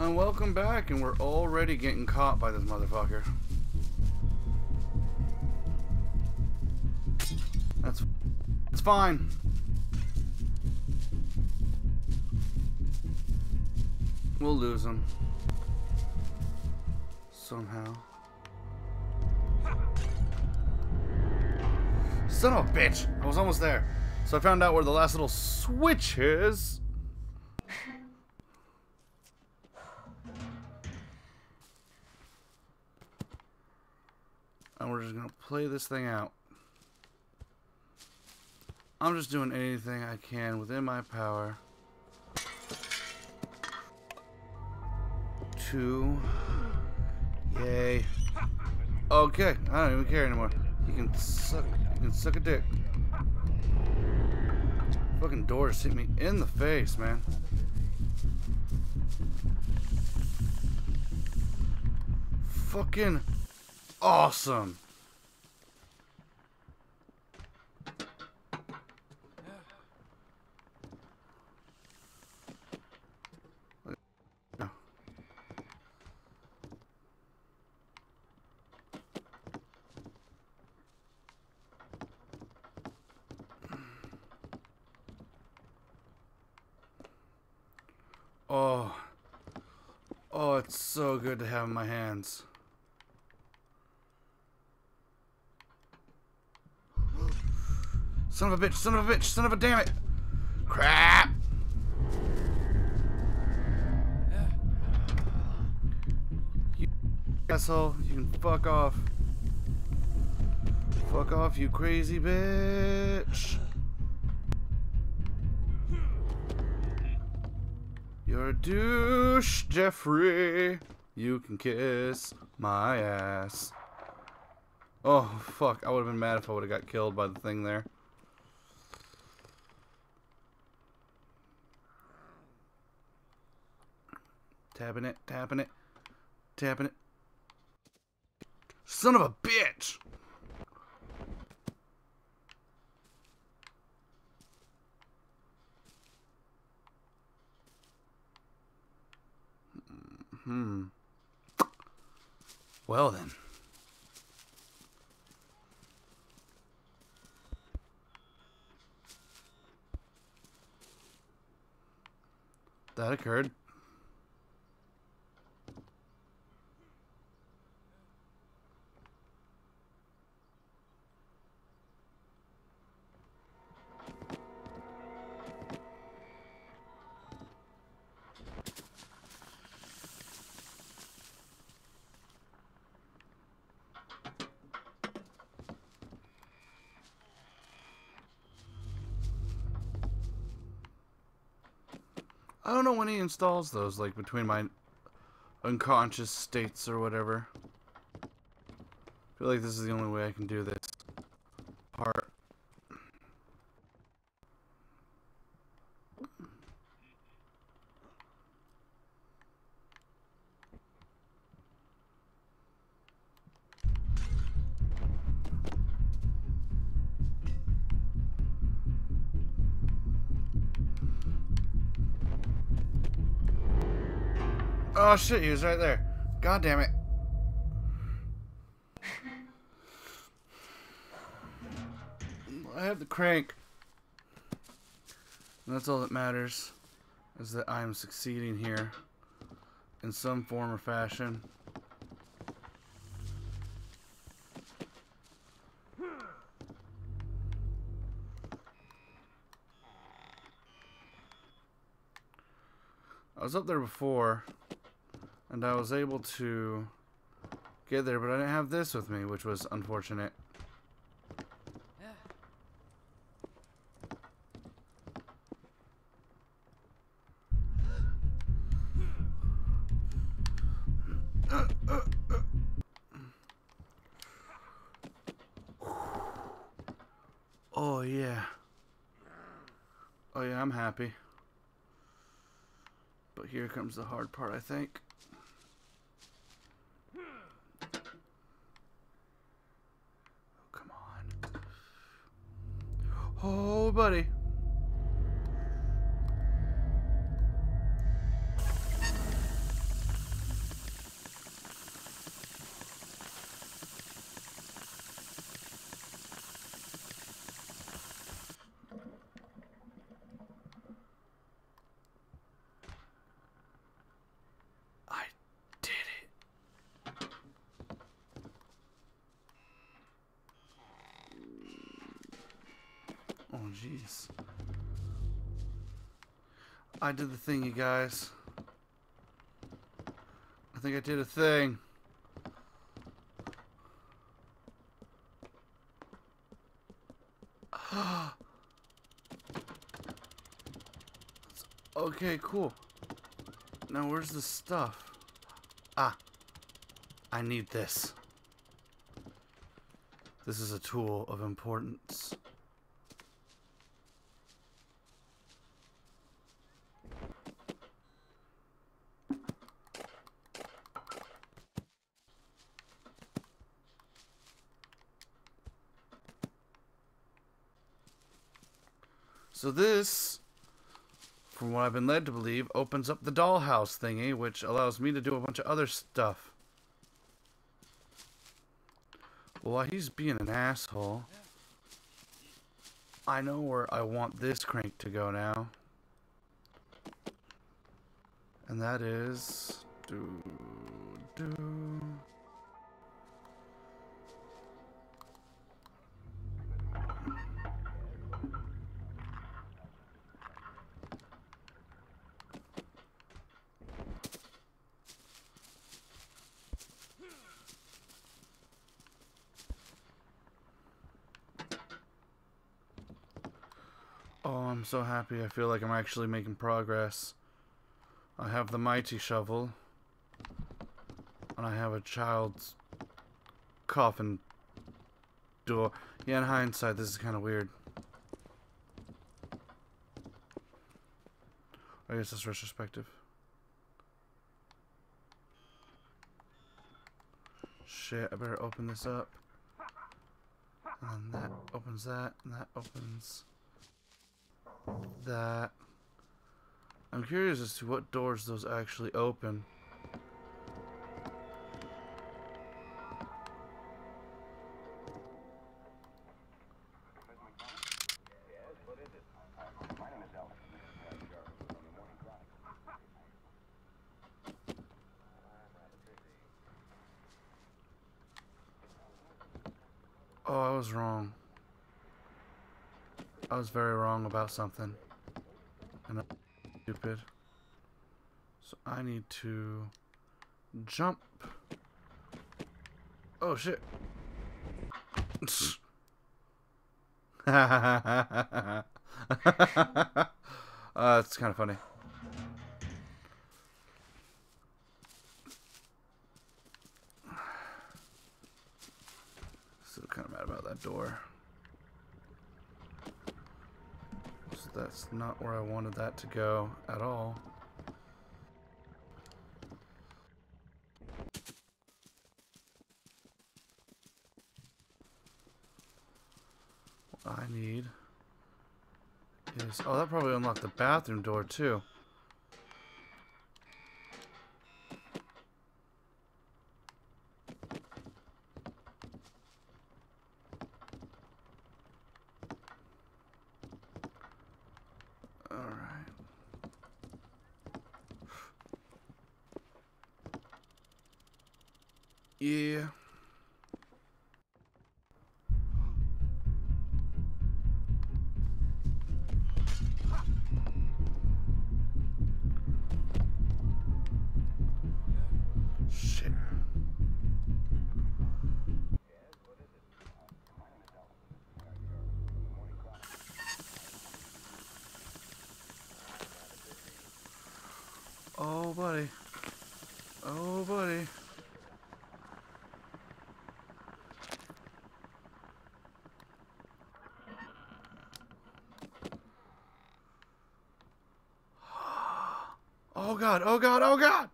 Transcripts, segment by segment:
And welcome back, and we're already getting caught by this motherfucker. That's it's fine. We'll lose him. Somehow. Son of a bitch! I was almost there. So I found out where the last little switch is. Play this thing out. I'm just doing anything I can within my power to yay. Okay I don't even care anymore. You can suck you can suck a dick. Fucking doors hit me in the face man. Fucking awesome Oh. Oh, it's so good to have in my hands. Son of a bitch, son of a bitch, son of a damn it. Crap. You asshole, you can fuck off. Fuck off, you crazy bitch. You're a douche, Jeffrey. You can kiss my ass. Oh, fuck. I would have been mad if I would have got killed by the thing there. Tapping it, tapping it, tapping it. Son of a bitch! Hmm. Well then. That occurred. When he installs those, like between my unconscious states or whatever. I feel like this is the only way I can do this Oh shit, he was right there. God damn it. I have the crank. And that's all that matters. Is that I am succeeding here. In some form or fashion. I was up there before and I was able to get there, but I didn't have this with me, which was unfortunate. Oh yeah. Oh yeah, I'm happy. But here comes the hard part, I think. Oh, buddy. I did the thing, you guys. I think I did a thing. okay, cool. Now where's the stuff? Ah. I need this. This is a tool of importance. So this, from what I've been led to believe, opens up the dollhouse thingy, which allows me to do a bunch of other stuff. Well, while he's being an asshole. I know where I want this crank to go now. And that is... Do, do. So happy. I feel like I'm actually making progress. I have the mighty shovel. And I have a child's coffin door. Yeah, in hindsight, this is kind of weird. I guess that's retrospective. Shit, I better open this up. And that opens that, and that opens that. I'm curious as to what doors those actually open. Oh, I was wrong. I was very wrong about something. And I'm stupid. So I need to jump. Oh shit. uh, it's kind of funny. Still kind of mad about that door. So that's not where I wanted that to go at all. What I need is... Oh, that probably unlocked the bathroom door, too. Buddy. Oh, God. Oh, God. Oh, God.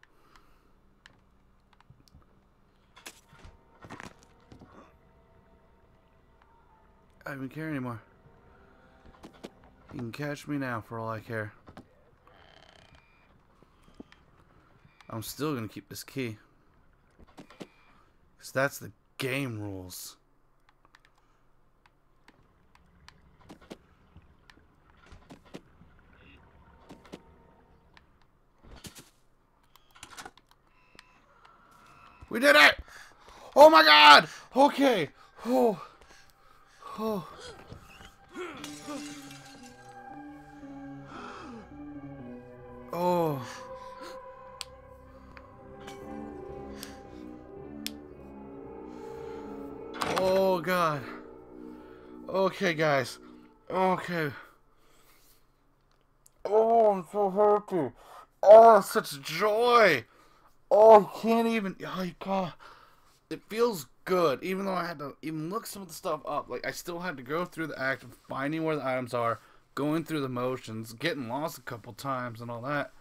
I don't even care anymore. You can catch me now for all I care. I'm still going to keep this key. Because that's the game rules. We did it! Oh my god! Okay. Oh. Oh. Oh. Oh god. Okay, guys. Okay. Oh, I'm so happy. Oh, such joy. Oh, I can't even. Oh, God. It feels good, even though I had to even look some of the stuff up. Like, I still had to go through the act of finding where the items are, going through the motions, getting lost a couple times, and all that.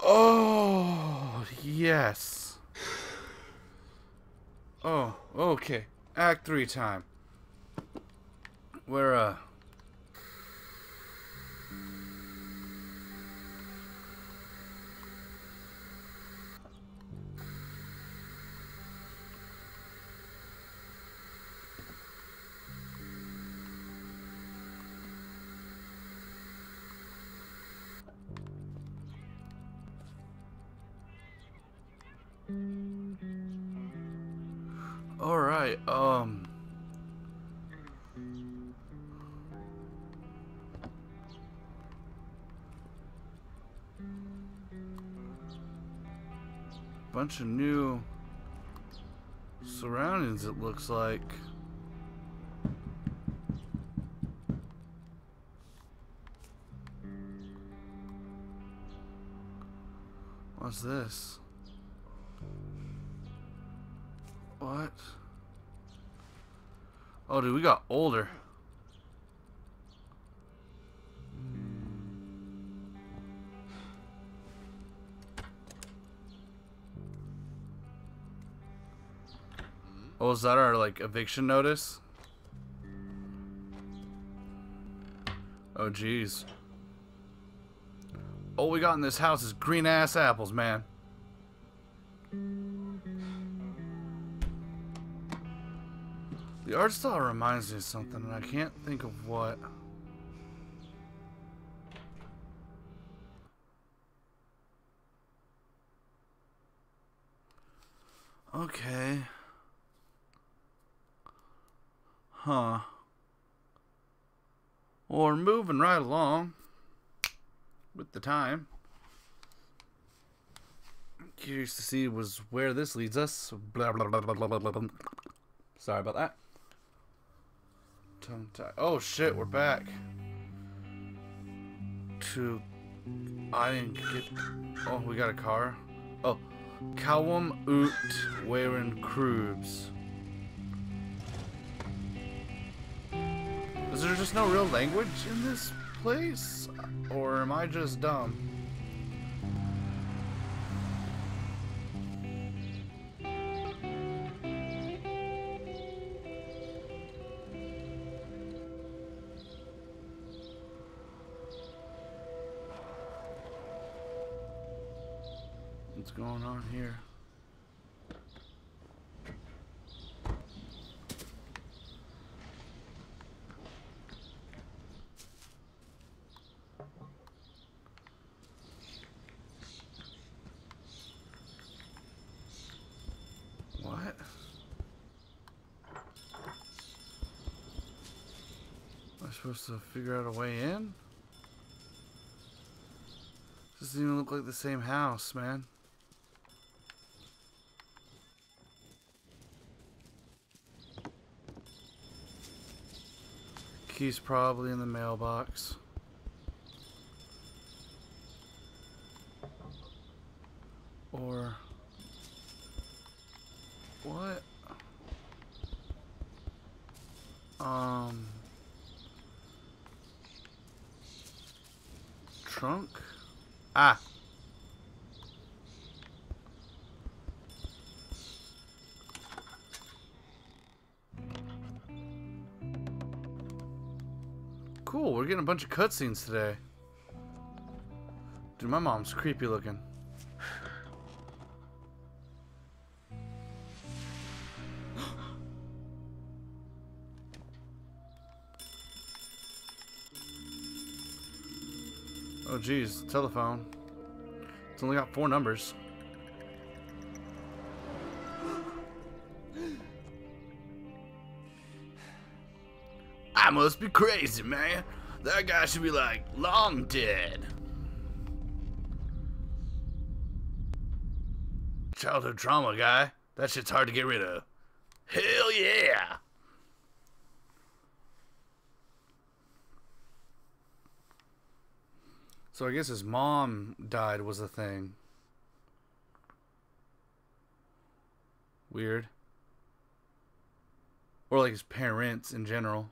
Oh, yes. Oh, okay. Act 3 time. Where, uh... Alright, um... Bunch of new surroundings, it looks like. What's this? What? Oh, dude, we got older. Oh, is that our, like, eviction notice? Oh, jeez. All we got in this house is green-ass apples, man. The art style reminds me of something, and I can't think of what. Okay. Huh. Well, we're moving right along with the time. Curious to see was where this leads us. Blah blah blah. Sorry about that. Tongue tie. Oh shit, we're back. To I didn't get Oh, we got a car. Oh. Kawam Oot Waren Krubs. Is there just no real language in this place? Or am I just dumb? What's going on here? What? Am I supposed to figure out a way in? This Doesn't even look like the same house, man. Key's probably in the mailbox. Or what? Um trunk? Ah. We're getting a bunch of cutscenes today. Dude, my mom's creepy looking. Oh geez, telephone. It's only got four numbers. I must be crazy, man. That guy should be like long dead. Childhood trauma guy. That shit's hard to get rid of. Hell yeah! So I guess his mom died was the thing. Weird. Or like his parents in general.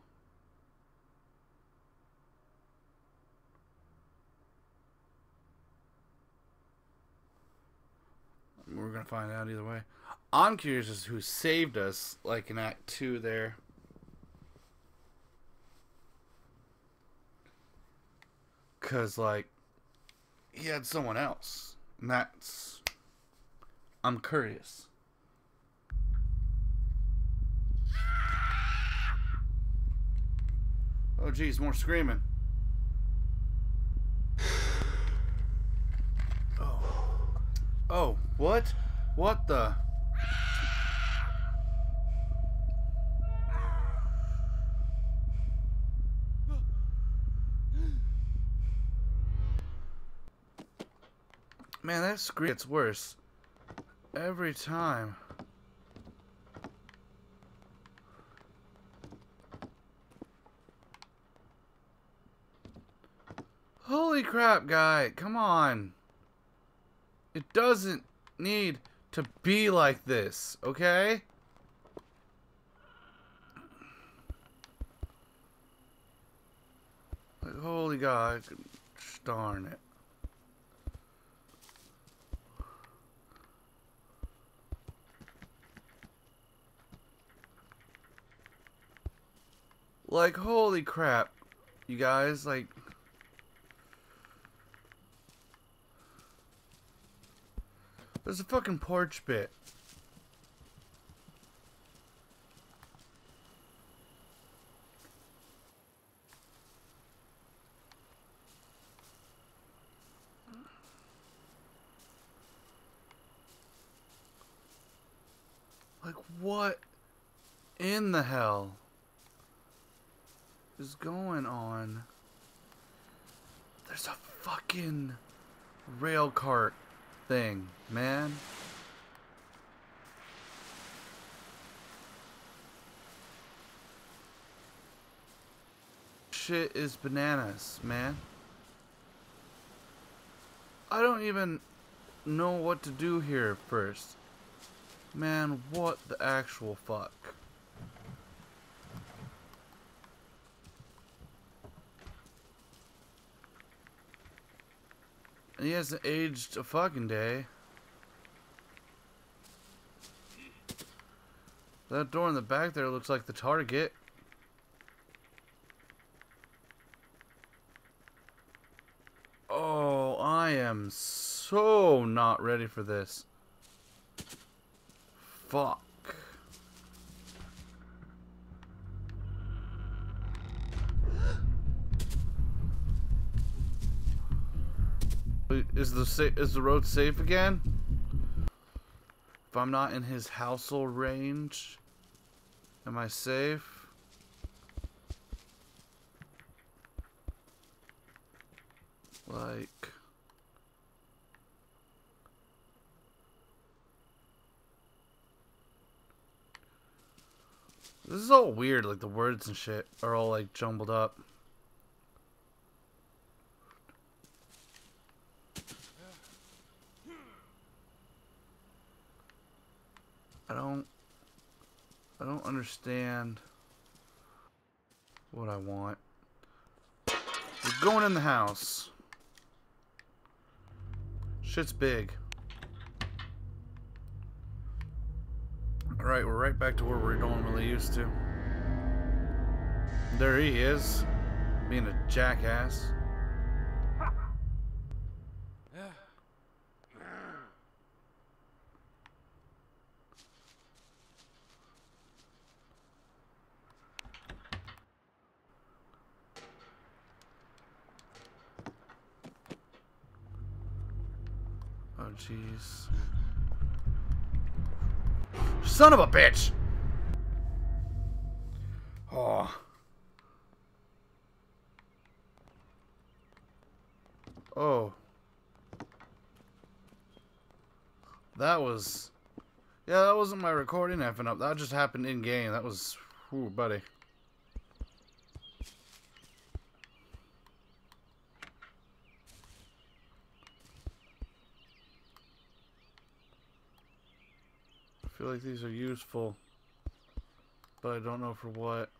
We're gonna find out either way. I'm curious as who saved us, like in Act 2 there. Because, like, he had someone else. And that's. I'm curious. Oh, geez, more screaming. Oh. Oh, what? What the? Man, that scream gets worse. Every time. Holy crap, guy. Come on. It doesn't need to be like this, okay? Like, holy God. Darn it. Like, holy crap. You guys, like... There's a fucking porch bit. Like, what in the hell is going on? There's a fucking rail cart thing, man. Shit is bananas, man. I don't even know what to do here first. Man, what the actual fuck? And he hasn't aged a fucking day. That door in the back there looks like the target. Oh, I am so not ready for this. Fuck. Is the is the road safe again? If I'm not in his household range, am I safe? Like This is all weird, like the words and shit are all like jumbled up. I don't I don't understand what I want. We're going in the house. Shit's big. Alright, we're right back to where we're normally used to. There he is, being a jackass. Oh, jeez. Son of a bitch! Oh. Oh. That was... Yeah, that wasn't my recording effing up. That just happened in-game. That was... Ooh, buddy. Like these are useful. But I don't know for what.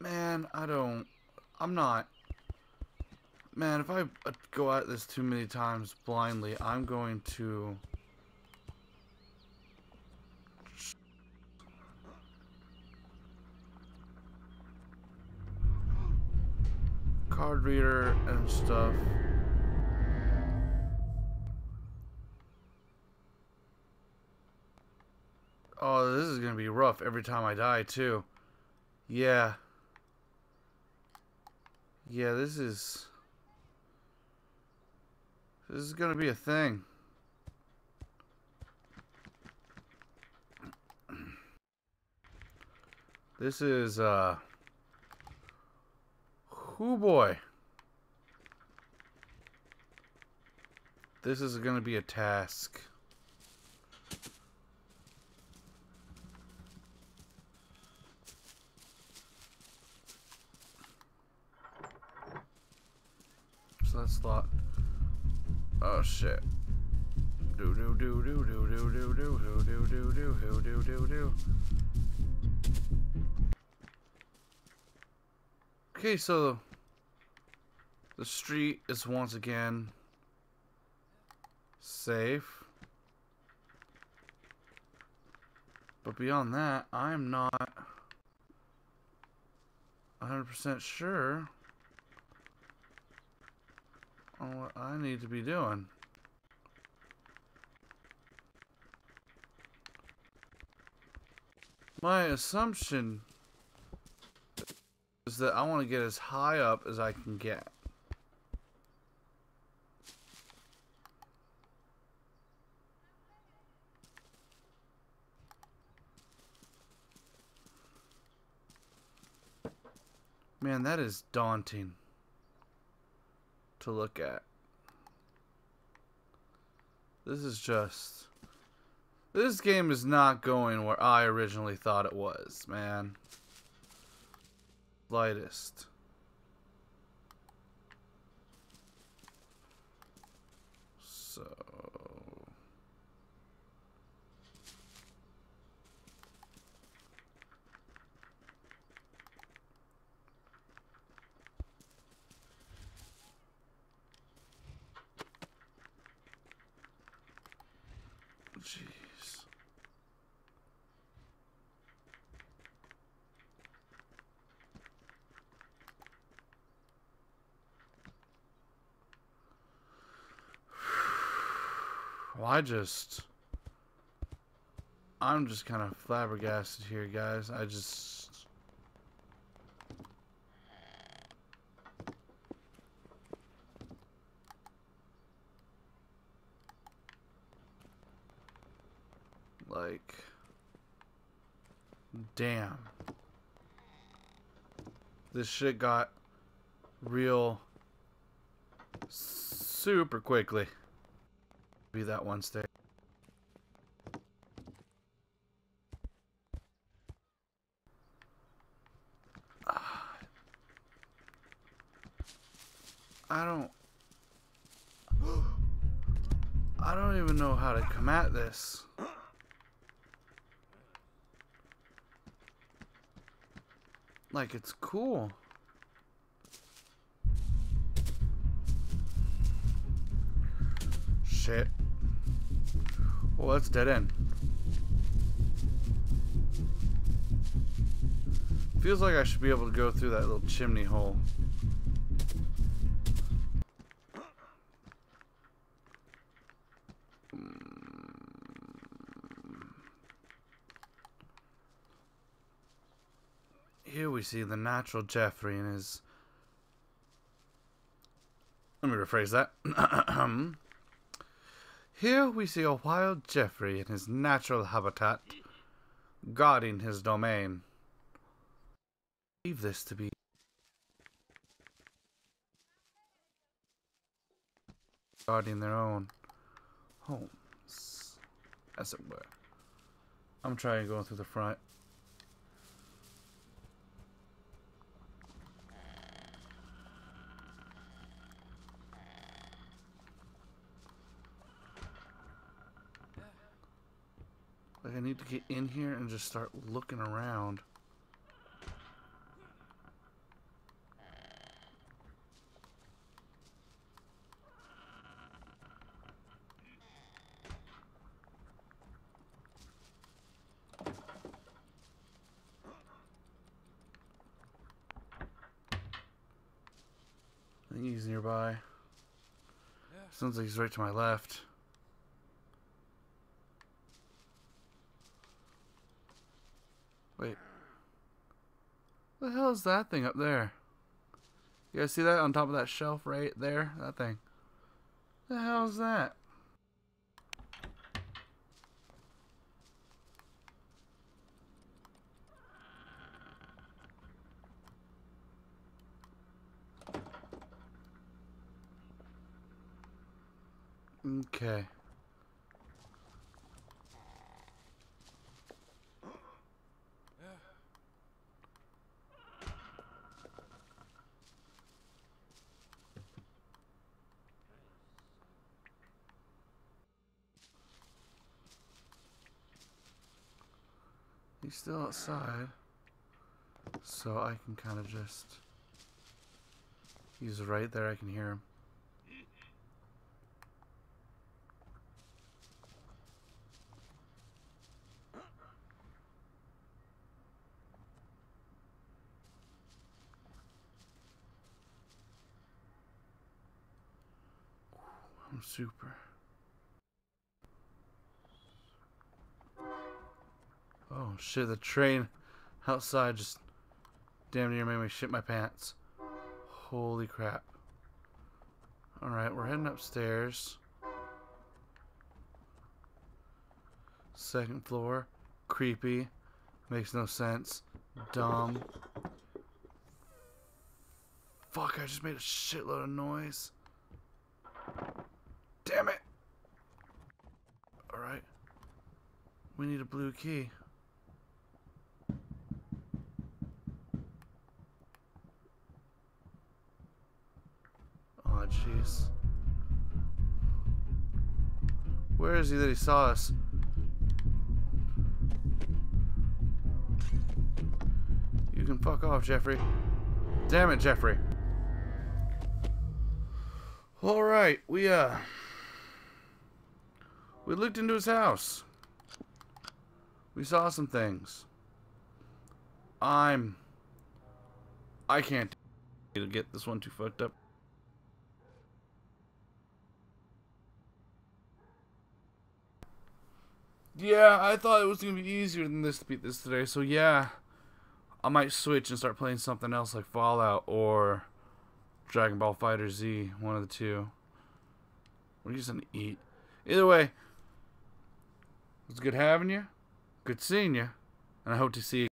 Man, I don't... I'm not... Man, if I go at this too many times blindly, I'm going to... Card reader and stuff. Oh, this is going to be rough every time I die, too. Yeah. Yeah, this is... This is going to be a thing. This is, uh... Whoo boy. This is going to be a task. Locked. Oh shit. Do do do do do do do do do do do do do do do. Okay, so the street is once again safe. But beyond that, I'm not 100% sure on what I need to be doing. My assumption is that I want to get as high up as I can get. Man, that is daunting to look at. This is just... This game is not going where I originally thought it was, man. Lightest. So... Jeez. Well, I just... I'm just kind of flabbergasted here, guys. I just... Like... Damn. This shit got real super quickly. Be that one state. Ah. I don't I don't even know how to come at this. Like it's cool. Shit. Oh, that's dead end. Feels like I should be able to go through that little chimney hole. Hmm. Here we see the natural Jeffrey and his... Let me rephrase that. Hmm. Here we see a wild Jeffrey in his natural habitat, guarding his domain. Leave this to be guarding their own homes, as it were. I'm trying to go through the front. Need to get in here and just start looking around. I think he's nearby. Sounds like he's right to my left. The hell is that thing up there? You guys see that on top of that shelf right there? That thing. The hell is that? Okay. He's still outside. So I can kind of just... He's right there, I can hear him. I'm super. Shit, the train outside just damn near made me shit my pants. Holy crap. Alright, we're heading upstairs. Second floor. Creepy. Makes no sense. Dumb. Fuck, I just made a shitload of noise. Damn it! Alright. We need a blue key. Jeez. Where is he that he saw us? You can fuck off, Jeffrey. Damn it, Jeffrey. Alright, we, uh... We looked into his house. We saw some things. I'm... I can't get this one too fucked up. Yeah, I thought it was to be easier than this to beat this today, so yeah. I might switch and start playing something else like Fallout or Dragon Ball Fighter Z, one of the two. What are you to eat? Either way, it was good having you, good seeing you, and I hope to see you